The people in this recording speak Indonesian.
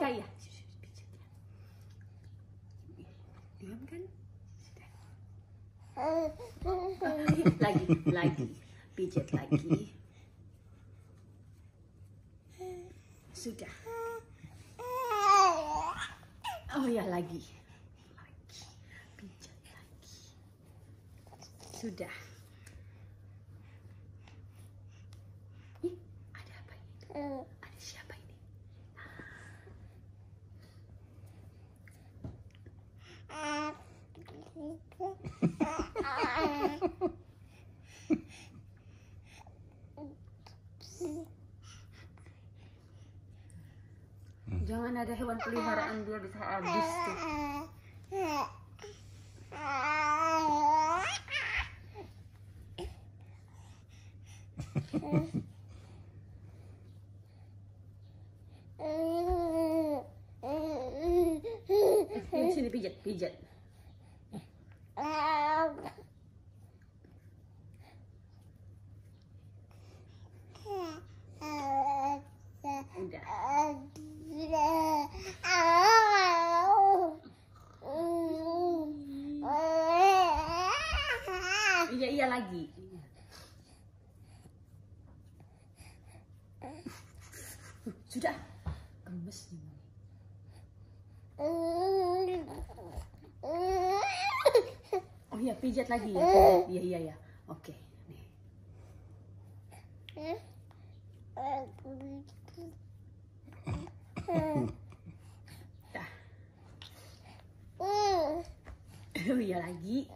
Kak ya. Pijat ya. Diam kan? Sudah. Lagi, lagi. Pijat lagi. Sudah. Oh ya lagi. Lagi. Pijat lagi. Sudah. Ih, ada apa ini? Ada siapa Jangan ada hewan peliharaan dia bisa habis tuh. Sini pijat, pijat. Udah. Iya iya lagi. Sudah. Gemes nih. Oh iya pijat lagi ya. Iya iya iya. Oke. Nih. Dah. Oh iya lagi.